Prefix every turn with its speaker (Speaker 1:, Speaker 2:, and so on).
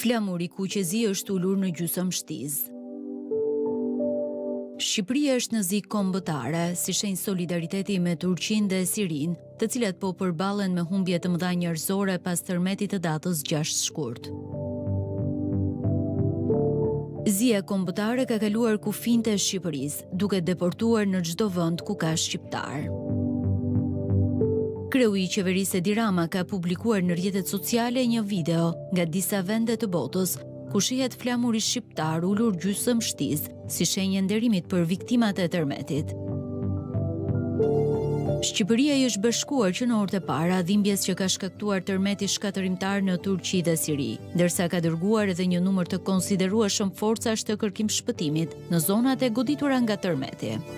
Speaker 1: Flamuri kuqezi është ulur në gjysmështizë. Shqipëria është në zi kombëtare, si shenjë solidariteti me Turqinë dhe Sirinë, të cilat po përballen me humbje të mëdha njerëzore pas tërmetit të datës 6 shkurt. Zia kombëtare ka kaluar kufinjtë e Shqipërisë, duke depërtuar në çdo vend ku ka shqiptarë. Kreu i qeverisë Edi Rama ka publikuar në rrjetet sociale një video nga disa vende të botës, ku shihet flamuri shqiptar ulur gjysmështizë, si shenjë e nderimit për viktimat e tërmetit. Shqipëria i është bashkuar që në orët e para dhimbjes që ka shkaktuar tërmeti shkatërrimtar në Turqi dhe Siri. ndërsa ka dërguar edhe një numër të konsiderueshëm forcash të kërkim-shpëtimit në zonat e goditura nga tërmeti.